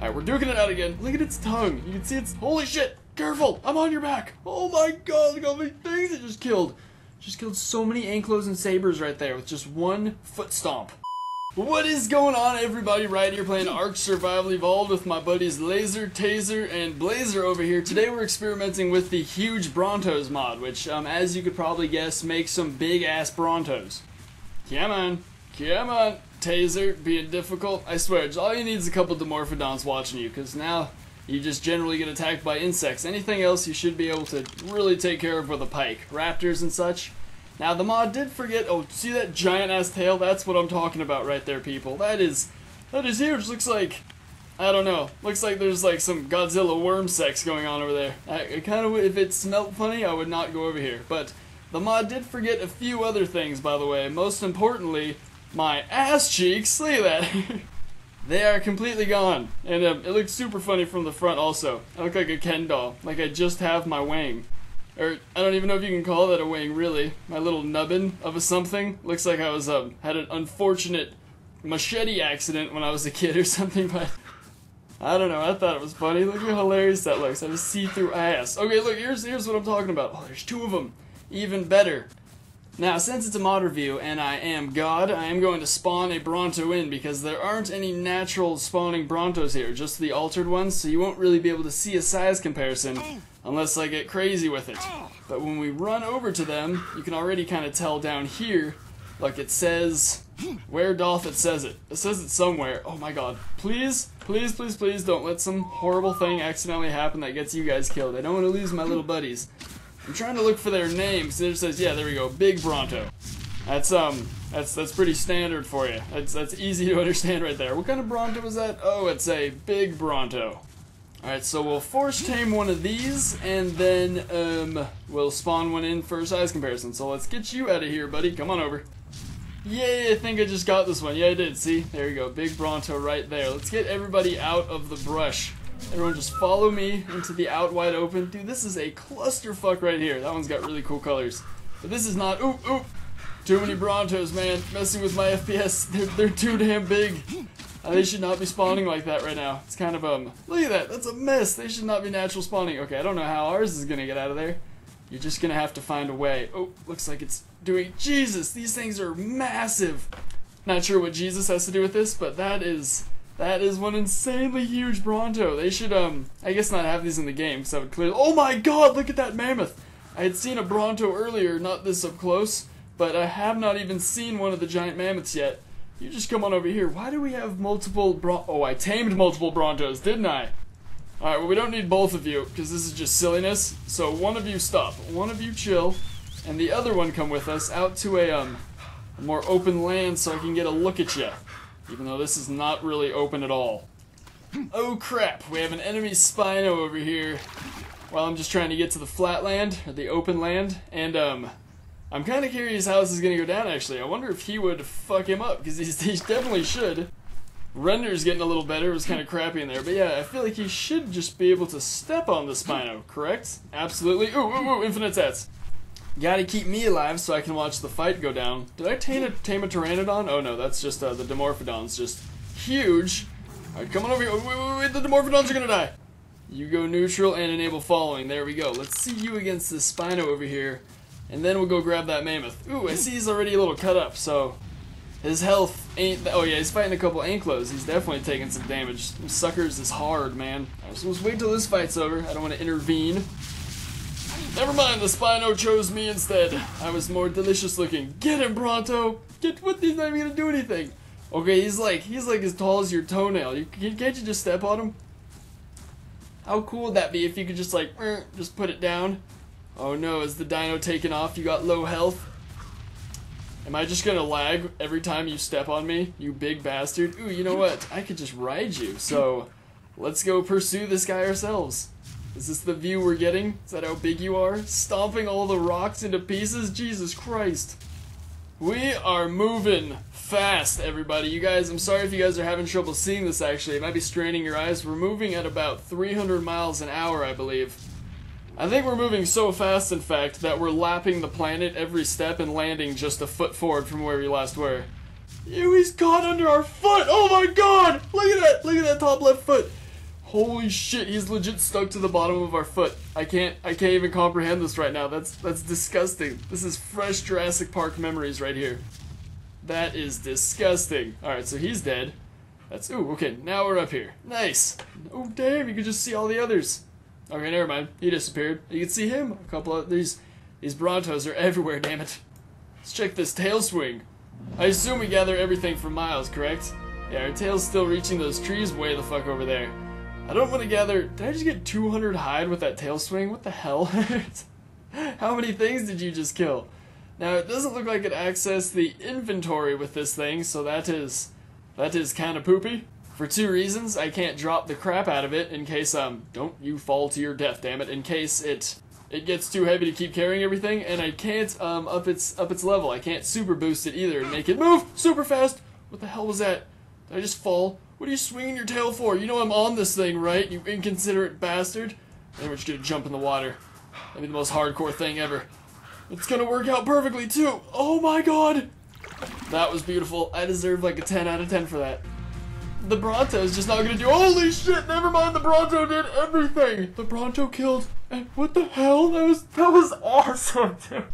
Alright, we're duking it out again. Look at its tongue. You can see it's. Holy shit! Careful! I'm on your back! Oh my god, look how many things it just killed! Just killed so many Anklos and Sabers right there with just one foot stomp. What is going on, everybody? Right here playing Ark Survival Evolved with my buddies Laser, Taser, and Blazer over here. Today we're experimenting with the huge Brontos mod, which, um, as you could probably guess, makes some big-ass Brontos. Come on. Come on. Taser, being difficult. I swear, all you need is a couple Dimorphodons watching you, because now you just generally get attacked by insects. Anything else you should be able to really take care of with a pike. Raptors and such. Now the mod did forget, oh, see that giant ass tail? That's what I'm talking about right there, people. That is, that is huge. Looks like, I don't know. Looks like there's like some Godzilla worm sex going on over there. I, I kind of, if it smelled funny, I would not go over here. But the mod did forget a few other things, by the way. Most importantly, my ass cheeks. Look at that. they are completely gone. And um, it looks super funny from the front also. I look like a Ken doll. Like I just have my wang. Or, I don't even know if you can call that a wang, really. My little nubbin of a something. Looks like I was, um, had an unfortunate machete accident when I was a kid or something, but... I don't know, I thought it was funny. Look how hilarious that looks. I have a see-through ass. Okay, look, here's, here's what I'm talking about. Oh, there's two of them. Even better. Now, since it's a mod review and I am God, I am going to spawn a Bronto in because there aren't any natural spawning Brontos here, just the altered ones, so you won't really be able to see a size comparison unless I get crazy with it. But when we run over to them, you can already kind of tell down here, like it says, where doth it says it? It says it somewhere. Oh my god. Please, please, please, please don't let some horrible thing accidentally happen that gets you guys killed. I don't want to lose my little buddies. I'm trying to look for their names. It says, yeah, there we go, Big Bronto. That's um, that's that's pretty standard for you. That's that's easy to understand right there. What kind of Bronto is that? Oh, it's a Big Bronto. All right, so we'll force tame one of these, and then um, we'll spawn one in for size comparison. So let's get you out of here, buddy. Come on over. Yay, I think I just got this one. Yeah, I did. See? There you go. Big Bronto right there. Let's get everybody out of the brush. Everyone just follow me into the out wide open. Dude, this is a clusterfuck right here. That one's got really cool colors. But this is not... Ooh, ooh! Too many Brontos, man. Messing with my FPS. They're, they're too damn big. Uh, they should not be spawning like that right now. It's kind of, um... Look at that. That's a mess. They should not be natural spawning. Okay, I don't know how ours is gonna get out of there. You're just gonna have to find a way. Oh, looks like it's doing... Jesus, these things are massive. Not sure what Jesus has to do with this, but that is... That is one insanely huge Bronto. They should, um, I guess not have these in the game, because I would clearly- Oh my god, look at that mammoth! I had seen a Bronto earlier, not this up close, but I have not even seen one of the giant mammoths yet. You just come on over here. Why do we have multiple Bron- Oh, I tamed multiple Brontos, didn't I? Alright, well we don't need both of you, because this is just silliness. So one of you stop, one of you chill, and the other one come with us out to a, um, a more open land so I can get a look at you. Even though this is not really open at all. Oh crap, we have an enemy Spino over here. While I'm just trying to get to the flat land, or the open land, and um, I'm kind of curious how this is going to go down actually. I wonder if he would fuck him up, because he definitely should. Render's getting a little better, it was kind of crappy in there, but yeah, I feel like he should just be able to step on the Spino, correct? Absolutely. Ooh, ooh, ooh, infinite stats. Gotta keep me alive so I can watch the fight go down. Did I tame a, tame a Pteranodon? Oh no, that's just uh, the Dimorphodon's just huge. Alright, come on over here. Wait, wait, wait, the Dimorphodons are gonna die. You go neutral and enable following. There we go. Let's see you against this Spino over here. And then we'll go grab that Mammoth. Ooh, I see he's already a little cut up, so... His health ain't... Oh yeah, he's fighting a couple Anklos. He's definitely taking some damage. Suckers is hard, man. So let's wait till this fight's over. I don't want to intervene. Never mind, the Spino chose me instead. I was more delicious looking. Get him, Bronto! Get what? He's not even gonna do anything. Okay, he's like he's like as tall as your toenail. You can't you just step on him? How cool would that be if you could just like er, just put it down? Oh no, is the dino taking off? You got low health. Am I just gonna lag every time you step on me, you big bastard? Ooh, you know what? I could just ride you. So, let's go pursue this guy ourselves. Is this the view we're getting? Is that how big you are? Stomping all the rocks into pieces? Jesus Christ. We are moving fast, everybody. You guys, I'm sorry if you guys are having trouble seeing this actually. It might be straining your eyes. We're moving at about 300 miles an hour, I believe. I think we're moving so fast, in fact, that we're lapping the planet every step and landing just a foot forward from where we last were. Ew, he's caught under our foot! Oh my god! Look at that! Look at that top left foot! Holy shit, he's legit stuck to the bottom of our foot. I can't I can't even comprehend this right now. That's that's disgusting. This is fresh Jurassic Park memories right here. That is disgusting. Alright, so he's dead. That's ooh, okay, now we're up here. Nice. Oh damn, you can just see all the others. Okay, never mind. He disappeared. You can see him. A couple of these these Brontos are everywhere, damn it. Let's check this tail swing. I assume we gather everything from Miles, correct? Yeah, our tail's still reaching those trees way the fuck over there. I don't want to gather. Did I just get 200 hide with that tail swing? What the hell? How many things did you just kill? Now it doesn't look like it accessed the inventory with this thing, so that is that is kind of poopy. For two reasons, I can't drop the crap out of it in case um don't you fall to your death, damn it. In case it it gets too heavy to keep carrying everything, and I can't um up its up its level. I can't super boost it either and make it move super fast. What the hell was that? Did I just fall? What are you swinging your tail for? You know I'm on this thing, right? You inconsiderate bastard. And we're just gonna jump in the water. That'd be the most hardcore thing ever. It's gonna work out perfectly too. Oh my god! That was beautiful. I deserve like a 10 out of 10 for that. The Bronto is just not gonna do- Holy shit! Never mind, the Bronto did everything! The Bronto killed- and what the hell? That was- that was awesome, dude.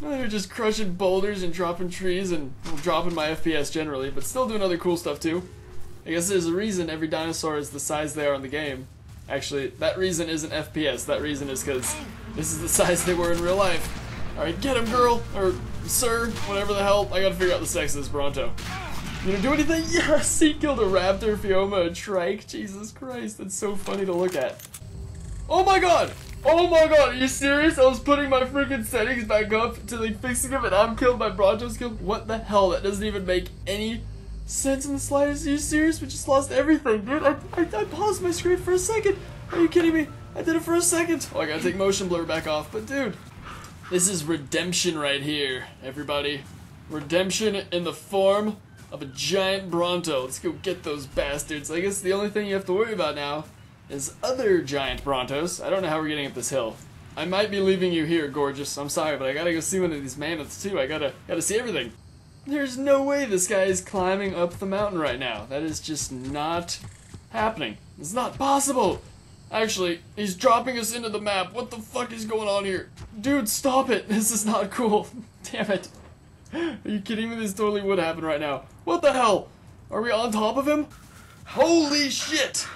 They're just crushing boulders and dropping trees and well, dropping my FPS generally, but still doing other cool stuff too. I guess there's a reason every dinosaur is the size they are in the game. Actually, that reason isn't FPS. That reason is because this is the size they were in real life. Alright, get him, girl! Or sir, whatever the hell. I gotta figure out the sex of this Bronto. You gonna do anything? Yes! He killed a raptor, Phiomia, a trike. Jesus Christ, that's so funny to look at. Oh my god! Oh my god, are you serious? I was putting my freaking settings back up to like fixing them and I'm killed, my Bronto's killed? What the hell? That doesn't even make any sense in the slightest. Are you serious? We just lost everything, dude. I, I, I paused my screen for a second. Are you kidding me? I did it for a second. Oh, I gotta take motion blur back off. But dude, this is redemption right here, everybody. Redemption in the form of a giant Bronto. Let's go get those bastards. I guess the only thing you have to worry about now is other giant Brontos. I don't know how we're getting up this hill. I might be leaving you here, gorgeous. I'm sorry, but I gotta go see one of these mammoths too. I gotta gotta see everything. There's no way this guy is climbing up the mountain right now. That is just not happening. It's not possible. Actually, he's dropping us into the map. What the fuck is going on here? Dude, stop it. This is not cool. Damn it. Are you kidding me? This totally would happen right now. What the hell? Are we on top of him? Holy shit!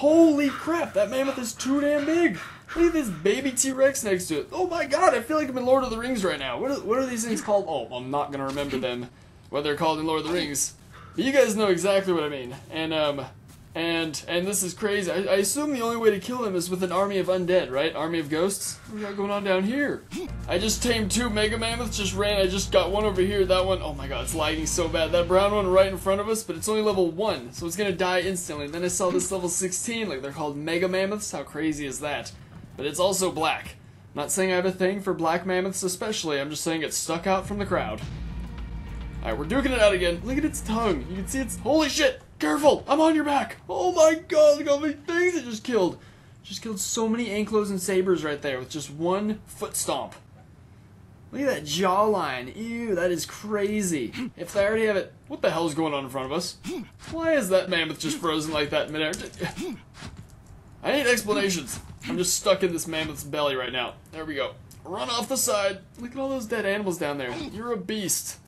Holy crap, that mammoth is too damn big. Look at this baby T-Rex next to it. Oh my god, I feel like I'm in Lord of the Rings right now. What are, what are these things called? Oh, I'm not gonna remember them, what they're called in Lord of the Rings. But you guys know exactly what I mean. And, um, and, and this is crazy. I, I assume the only way to kill him is with an army of undead, right? Army of ghosts? What we got going on down here? I just tamed two Mega Mammoths, just ran, I just got one over here, that one, oh my god, it's lagging so bad. That brown one right in front of us, but it's only level 1, so it's gonna die instantly. Then I saw this level 16, like they're called Mega Mammoths, how crazy is that? But it's also black. Not saying I have a thing for black mammoths especially, I'm just saying it stuck out from the crowd. Alright, we're duking it out again. Look at its tongue. You can see its- Holy shit! Careful! I'm on your back! Oh my god, look how many things it just killed! Just killed so many anklos and sabers right there with just one foot stomp. Look at that jawline. Ew, that is crazy. If they already have it... What the hell is going on in front of us? Why is that mammoth just frozen like that in midair? I need explanations. I'm just stuck in this mammoth's belly right now. There we go. Run off the side. Look at all those dead animals down there. You're a beast.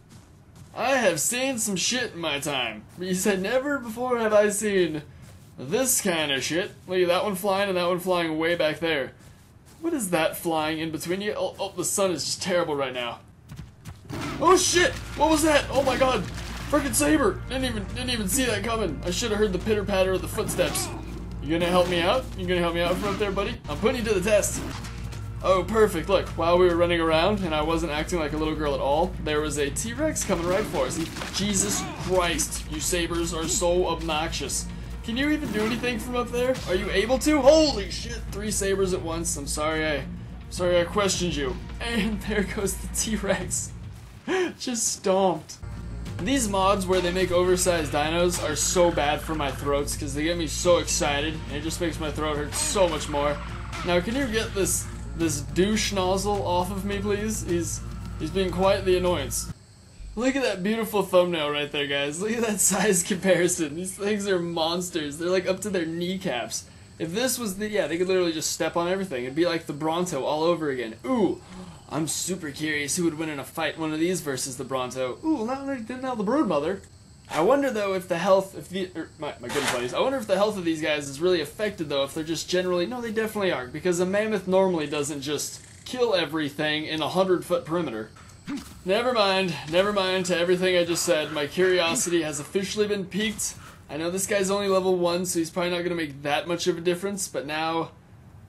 I have seen some shit in my time. But you said never before have I seen this kind of shit. Look at that one flying and that one flying way back there. What is that flying in between you? Oh, oh, the sun is just terrible right now. Oh shit! What was that? Oh my god! Frickin' saber! Didn't even didn't even see that coming. I should have heard the pitter patter of the footsteps. You gonna help me out? You gonna help me out from up there, buddy? I'm putting you to the test. Oh, perfect. Look, while we were running around and I wasn't acting like a little girl at all, there was a T-Rex coming right for us. Jesus Christ, you sabers are so obnoxious. Can you even do anything from up there? Are you able to? Holy shit, three sabers at once. I'm sorry I, sorry I questioned you. And there goes the T-Rex. Just stomped. These mods where they make oversized dinos are so bad for my throats because they get me so excited and it just makes my throat hurt so much more. Now, can you get this this douche nozzle off of me, please? He's he's being quite the annoyance. Look at that beautiful thumbnail right there, guys. Look at that size comparison. These things are monsters. They're like up to their kneecaps. If this was the yeah, they could literally just step on everything. It'd be like the Bronto all over again. Ooh, I'm super curious who would win in a fight. One of these versus the Bronto. Ooh, now now the Broodmother. I wonder though if the health, if the er, my my good buddies, I wonder if the health of these guys is really affected though. If they're just generally no, they definitely aren't because a mammoth normally doesn't just kill everything in a hundred foot perimeter. Never mind, never mind to everything I just said. My curiosity has officially been piqued. I know this guy's only level 1, so he's probably not going to make that much of a difference, but now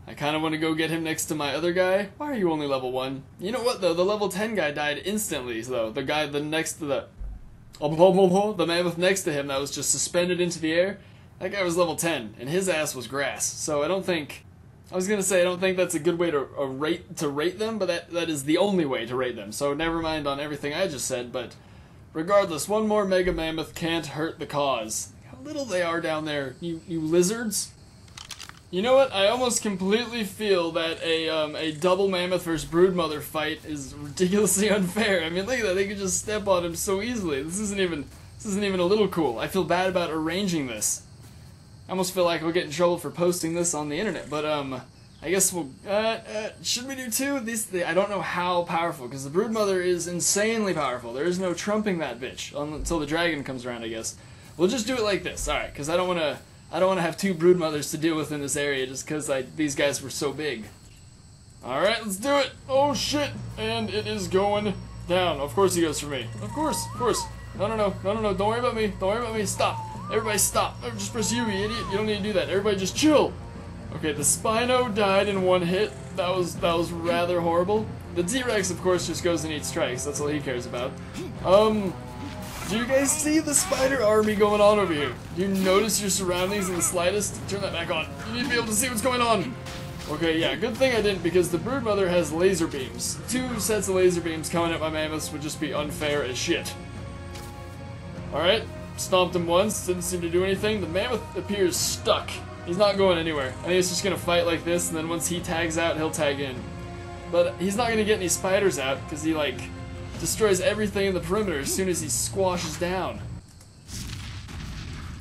I kind of want to go get him next to my other guy. Why are you only level 1? You know what, though? The level 10 guy died instantly, though. The guy the next to the... The mammoth next to him that was just suspended into the air, that guy was level 10, and his ass was grass. So I don't think... I was gonna say I don't think that's a good way to rate to rate them, but that that is the only way to rate them. So never mind on everything I just said. But regardless, one more mega mammoth can't hurt the cause. How little they are down there, you you lizards. You know what? I almost completely feel that a um, a double mammoth versus broodmother fight is ridiculously unfair. I mean, look at that; they could just step on him so easily. This isn't even this isn't even a little cool. I feel bad about arranging this. I almost feel like we'll get in trouble for posting this on the internet, but um, I guess we'll. Uh, uh, should we do two? These the, I don't know how powerful because the Broodmother is insanely powerful. There is no trumping that bitch until the dragon comes around. I guess we'll just do it like this. All right, because I don't want to. I don't want to have two brood mothers to deal with in this area just because these guys were so big. All right, let's do it. Oh shit! And it is going down. Of course he goes for me. Of course, of course. No, no, no, no, no, no. Don't worry about me. Don't worry about me. Stop. Everybody stop. Just press U, you idiot. You don't need to do that. Everybody just chill. Okay, the Spino died in one hit. That was that was rather horrible. The T-Rex, of course, just goes and eats strikes. That's all he cares about. Um, do you guys see the spider army going on over here? Do you notice your surroundings in the slightest? Turn that back on. You need to be able to see what's going on. Okay, yeah, good thing I didn't because the Broodmother has laser beams. Two sets of laser beams coming at my mammoths would just be unfair as shit. Alright, Stomped him once, didn't seem to do anything. The mammoth appears stuck. He's not going anywhere. I think he's just gonna fight like this, and then once he tags out, he'll tag in. But he's not gonna get any spiders out, because he, like, destroys everything in the perimeter as soon as he squashes down.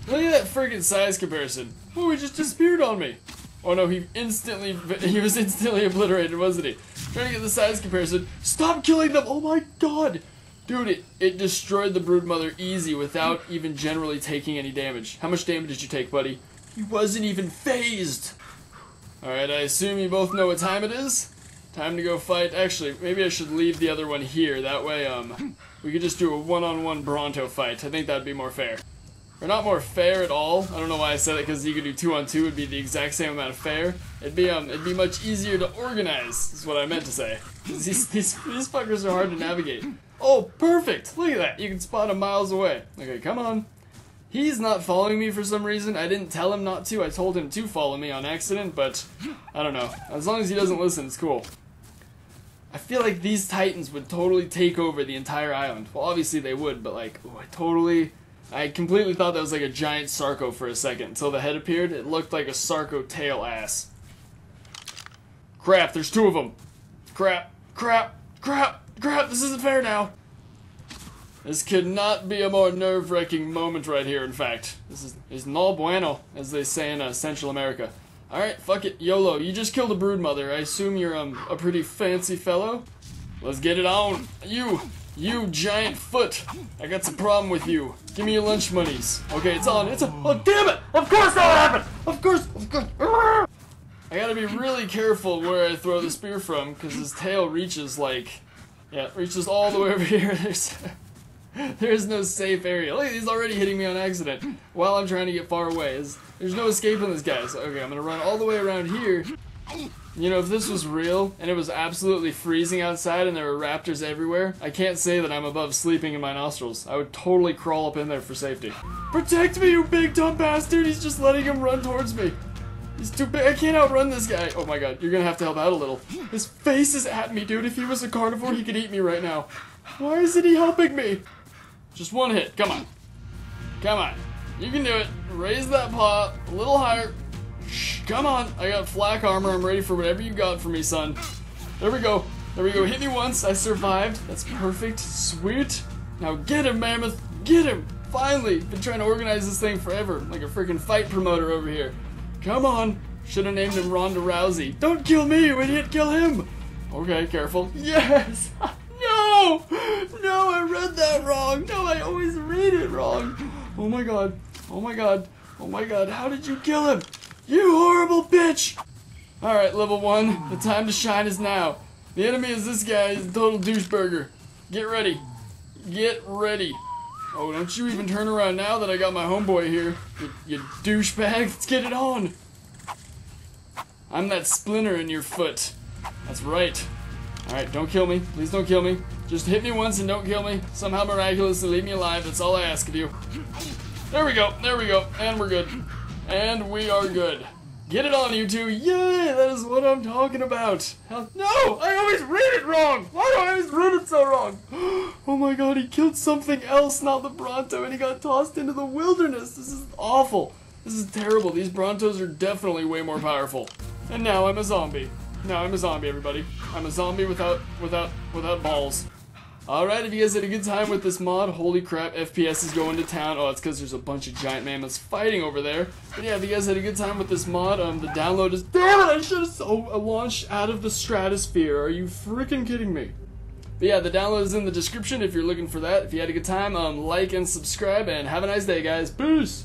Look at that friggin' size comparison. Oh, he just disappeared on me. Oh no, he instantly, he was instantly obliterated, wasn't he? Trying to get the size comparison. Stop killing them! Oh my god! Dude, it, it destroyed the Broodmother easy without even generally taking any damage. How much damage did you take, buddy? He wasn't even phased! Alright, I assume you both know what time it is? Time to go fight. Actually, maybe I should leave the other one here. That way, um, we could just do a one-on-one -on -one Bronto fight. I think that'd be more fair. Or not more fair at all. I don't know why I said it, because you could do two-on-two. 2 would be the exact same amount of fair. It'd be, um, it'd be much easier to organize, is what I meant to say. These, these, these fuckers are hard to navigate. Oh, perfect! Look at that. You can spot him miles away. Okay, come on. He's not following me for some reason. I didn't tell him not to. I told him to follow me on accident, but I don't know. As long as he doesn't listen, it's cool. I feel like these titans would totally take over the entire island. Well, obviously they would, but like, oh, I totally... I completely thought that was like a giant Sarco for a second until the head appeared. It looked like a Sarco tail ass. Crap, there's two of them. Crap, crap, crap. Crap, this isn't fair now. This could not be a more nerve-wracking moment right here, in fact. This is, is no bueno, as they say in uh, Central America. Alright, fuck it, YOLO, you just killed a broodmother. I assume you're um, a pretty fancy fellow? Let's get it on. You, you giant foot. I got some problem with you. Give me your lunch monies. Okay, it's on. It's on. Oh, damn it! Of course that happened! Of course, of course. I gotta be really careful where I throw the spear from, because his tail reaches, like, yeah, reaches all the way over here. There's, there's no safe area. Look, he's already hitting me on accident while I'm trying to get far away. There's, no escaping this guy. So, okay, I'm gonna run all the way around here. You know, if this was real and it was absolutely freezing outside and there were raptors everywhere, I can't say that I'm above sleeping in my nostrils. I would totally crawl up in there for safety. Protect me, you big dumb bastard! He's just letting him run towards me. He's too big. I can't outrun this guy. Oh my god, you're gonna have to help out a little. His face is at me, dude. If he was a carnivore, he could eat me right now. Why isn't he helping me? Just one hit. Come on. Come on. You can do it. Raise that paw a little higher. Shh, come on. I got flak armor. I'm ready for whatever you got for me, son. There we go. There we go. Hit me once. I survived. That's perfect. Sweet. Now get him, Mammoth. Get him. Finally. Been trying to organize this thing forever. Like a freaking fight promoter over here. Come on. Should have named him Ronda Rousey. Don't kill me, you idiot! Kill him! Okay, careful. Yes! No! No, I read that wrong! No, I always read it wrong! Oh my god. Oh my god. Oh my god. How did you kill him? You horrible bitch! Alright, level one. The time to shine is now. The enemy is this guy. He's a total doucheburger. Get ready. Get ready. Oh, don't you even turn around now that I got my homeboy here. You, you douchebag. Let's get it on. I'm that splinter in your foot. That's right. Alright, don't kill me. Please don't kill me. Just hit me once and don't kill me. Somehow miraculously leave me alive. That's all I ask of you. There we go. There we go. And we're good. And we are good. Get it on, you two. Yay! That is what I'm talking about. No! I always read it wrong! Why do I always read it so wrong? Oh my god, he killed something else, not the Bronto, and he got tossed into the wilderness. This is awful. This is terrible. These Brontos are definitely way more powerful. And now I'm a zombie. Now I'm a zombie, everybody. I'm a zombie without without without balls. Alright, if you guys had a good time with this mod, holy crap, FPS is going to town. Oh, it's because there's a bunch of giant mammoths fighting over there. But yeah, if you guys had a good time with this mod, um, the download is- Damn it, I should have launched out of the stratosphere. Are you freaking kidding me? But yeah, the download is in the description if you're looking for that. If you had a good time, um, like and subscribe, and have a nice day, guys. Peace!